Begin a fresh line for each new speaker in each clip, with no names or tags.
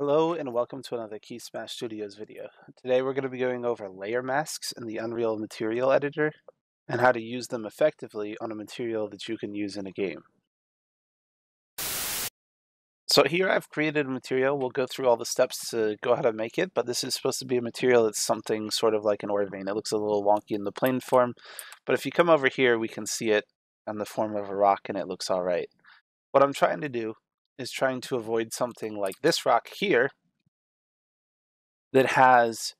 Hello and welcome to another KeySmash Studios video. Today we're going to be going over layer masks in the Unreal Material Editor and how to use them effectively on a material that you can use in a game. So here I've created a material. We'll go through all the steps to go how to make it, but this is supposed to be a material that's something sort of like an ore vein. It looks a little wonky in the plane form, but if you come over here, we can see it in the form of a rock and it looks all right. What I'm trying to do is trying to avoid something like this rock here that has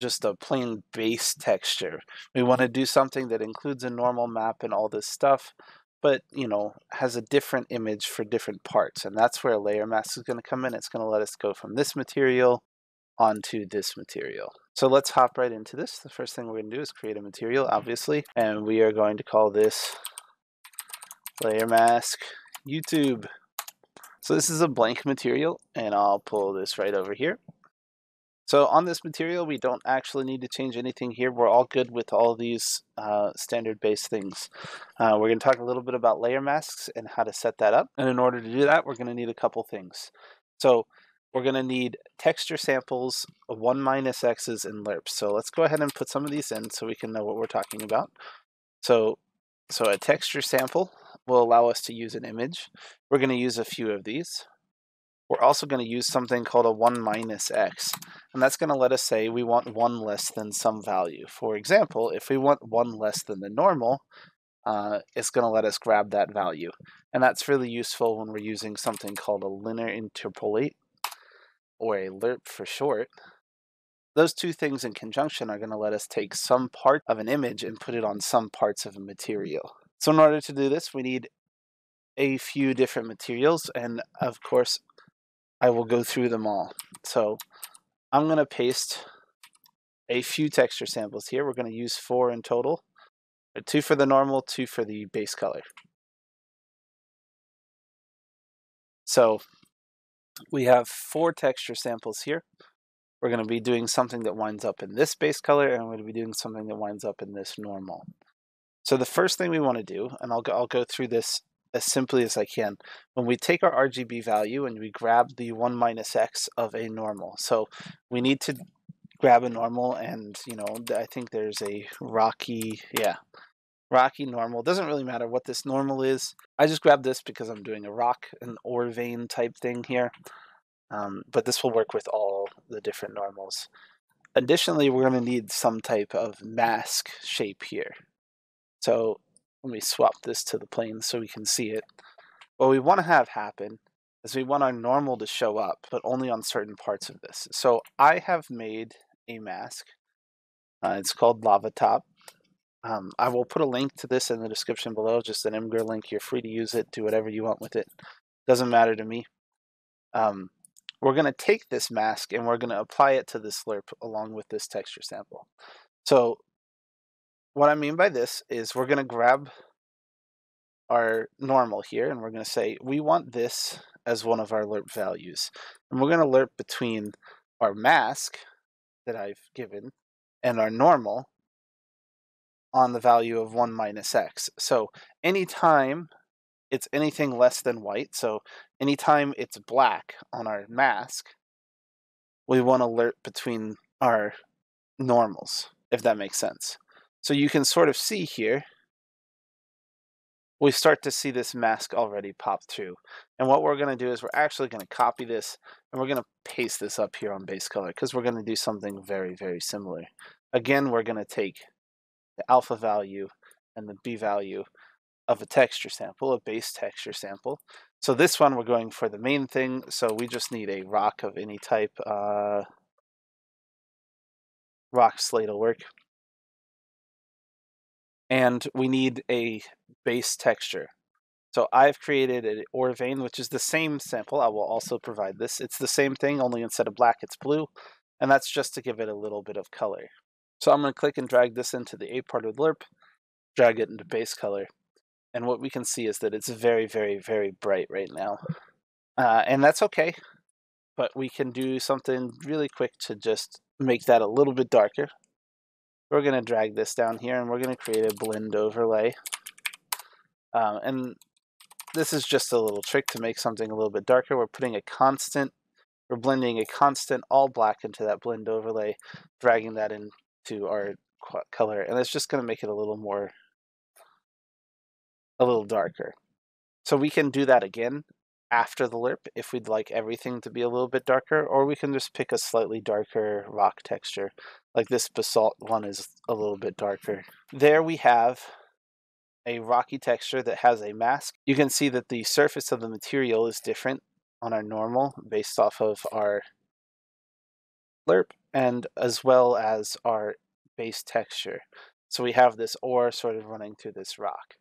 just a plain base texture. We want to do something that includes a normal map and all this stuff, but you know, has a different image for different parts. And that's where layer mask is going to come in. It's going to let us go from this material onto this material. So let's hop right into this. The first thing we're going to do is create a material, obviously, and we are going to call this layer mask YouTube. So this is a blank material, and I'll pull this right over here. So on this material, we don't actually need to change anything here. We're all good with all these uh, standard base things. Uh, we're going to talk a little bit about layer masks and how to set that up. And in order to do that, we're going to need a couple things. So we're going to need texture samples, 1 minus x's, and lerps. So let's go ahead and put some of these in so we can know what we're talking about. So, so a texture sample will allow us to use an image. We're going to use a few of these. We're also going to use something called a 1 minus x, and that's going to let us say we want 1 less than some value. For example, if we want 1 less than the normal, uh, it's going to let us grab that value. And that's really useful when we're using something called a linear interpolate, or a lerp for short. Those two things in conjunction are going to let us take some part of an image and put it on some parts of a material. So in order to do this, we need a few different materials, and of course, I will go through them all. So I'm going to paste a few texture samples here. We're going to use four in total. Two for the normal, two for the base color. So we have four texture samples here. We're going to be doing something that winds up in this base color, and we're going to be doing something that winds up in this normal. So the first thing we want to do, and I'll go, I'll go through this as simply as I can. When we take our RGB value and we grab the 1 minus x of a normal. So we need to grab a normal and, you know, I think there's a rocky, yeah, rocky normal. Doesn't really matter what this normal is. I just grabbed this because I'm doing a rock, an ore vein type thing here. Um, but this will work with all the different normals. Additionally, we're going to need some type of mask shape here. So let me swap this to the plane so we can see it. What we want to have happen is we want our normal to show up, but only on certain parts of this. So I have made a mask. Uh, it's called Lava Top. Um, I will put a link to this in the description below, just an Imgur link. You're free to use it, do whatever you want with it. Doesn't matter to me. Um, we're going to take this mask and we're going to apply it to this lerp along with this texture sample. So what I mean by this is we're going to grab our normal here and we're going to say we want this as one of our lerp values. And we're going to lerp between our mask that I've given and our normal on the value of 1 minus x. So anytime it's anything less than white, so anytime it's black on our mask, we want to lerp between our normals, if that makes sense. So you can sort of see here, we start to see this mask already pop through. And what we're going to do is we're actually going to copy this and we're going to paste this up here on base color because we're going to do something very, very similar. Again, we're going to take the alpha value and the B value of a texture sample, a base texture sample. So this one we're going for the main thing, so we just need a rock of any type. Uh, rock slate will work and we need a base texture. So I've created an ore vein, which is the same sample. I will also provide this. It's the same thing, only instead of black, it's blue. And that's just to give it a little bit of color. So I'm going to click and drag this into the A part of the lerp, drag it into base color. And what we can see is that it's very, very, very bright right now. Uh, and that's okay. But we can do something really quick to just make that a little bit darker. We're going to drag this down here and we're going to create a blend overlay. Um, and this is just a little trick to make something a little bit darker. We're putting a constant we're blending a constant all black into that blend overlay, dragging that into our color, and it's just going to make it a little more, a little darker. So we can do that again after the lerp if we'd like everything to be a little bit darker, or we can just pick a slightly darker rock texture. Like this basalt one is a little bit darker. There we have a rocky texture that has a mask. You can see that the surface of the material is different on our normal based off of our lerp and as well as our base texture. So we have this ore sort of running through this rock.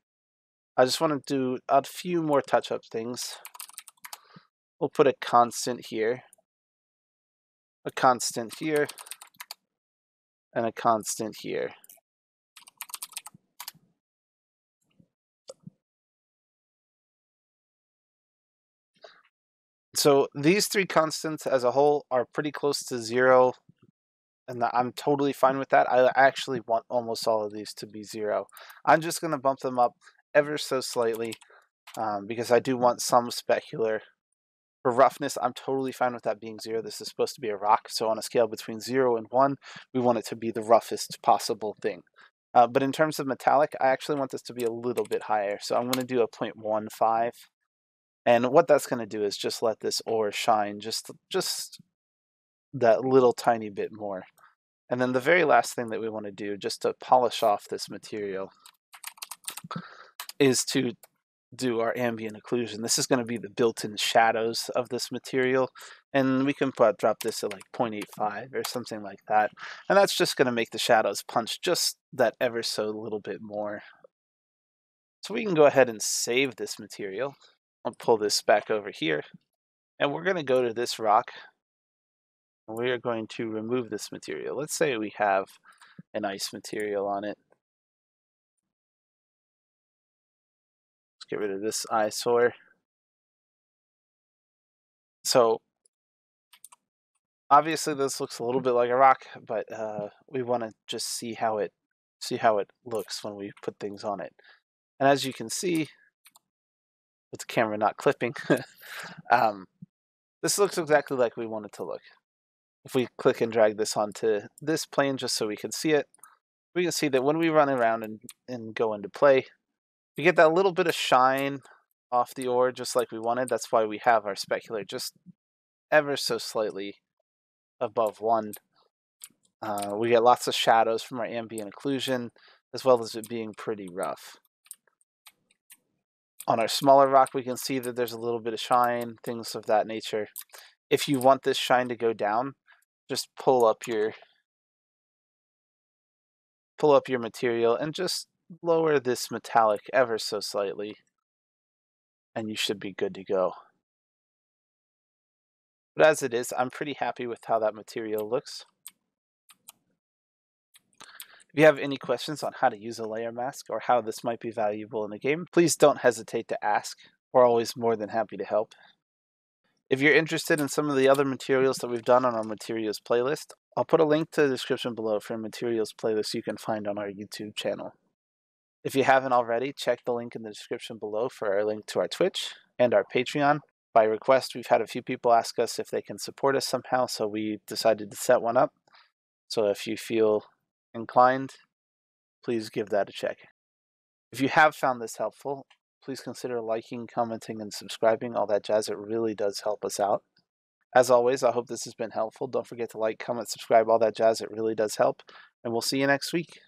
I just want to do a few more touch-up things. We'll put a constant here, a constant here, and a constant here. So these three constants as a whole are pretty close to zero, and I'm totally fine with that. I actually want almost all of these to be zero. I'm just going to bump them up ever so slightly um, because I do want some specular. For roughness, I'm totally fine with that being zero. This is supposed to be a rock, so on a scale between zero and one, we want it to be the roughest possible thing. Uh, but in terms of metallic, I actually want this to be a little bit higher. So I'm going to do a 0.15 and what that's going to do is just let this ore shine just just that little tiny bit more. And then the very last thing that we want to do just to polish off this material is to do our ambient occlusion. This is going to be the built-in shadows of this material. And we can put, drop this at like 0.85 or something like that. And that's just going to make the shadows punch just that ever so little bit more. So we can go ahead and save this material. I'll pull this back over here. And we're going to go to this rock. We are going to remove this material. Let's say we have an ice material on it. Get rid of this eyesore. So obviously this looks a little bit like a rock, but uh, we want to just see how it see how it looks when we put things on it. And as you can see, with the camera not clipping. um, this looks exactly like we want it to look. If we click and drag this onto this plane just so we can see it, we can see that when we run around and, and go into play, we get that little bit of shine off the ore just like we wanted. That's why we have our specular just ever so slightly above 1. Uh, we get lots of shadows from our ambient occlusion, as well as it being pretty rough. On our smaller rock, we can see that there's a little bit of shine, things of that nature. If you want this shine to go down, just pull up your pull up your material and just lower this metallic ever so slightly and you should be good to go. But as it is, I'm pretty happy with how that material looks. If you have any questions on how to use a layer mask or how this might be valuable in the game, please don't hesitate to ask. We're always more than happy to help. If you're interested in some of the other materials that we've done on our materials playlist, I'll put a link to the description below for a materials playlist you can find on our YouTube channel. If you haven't already, check the link in the description below for our link to our Twitch and our Patreon. By request, we've had a few people ask us if they can support us somehow, so we decided to set one up. So if you feel inclined, please give that a check. If you have found this helpful, please consider liking, commenting, and subscribing, all that jazz. It really does help us out. As always, I hope this has been helpful. Don't forget to like, comment, subscribe, all that jazz. It really does help. And we'll see you next week.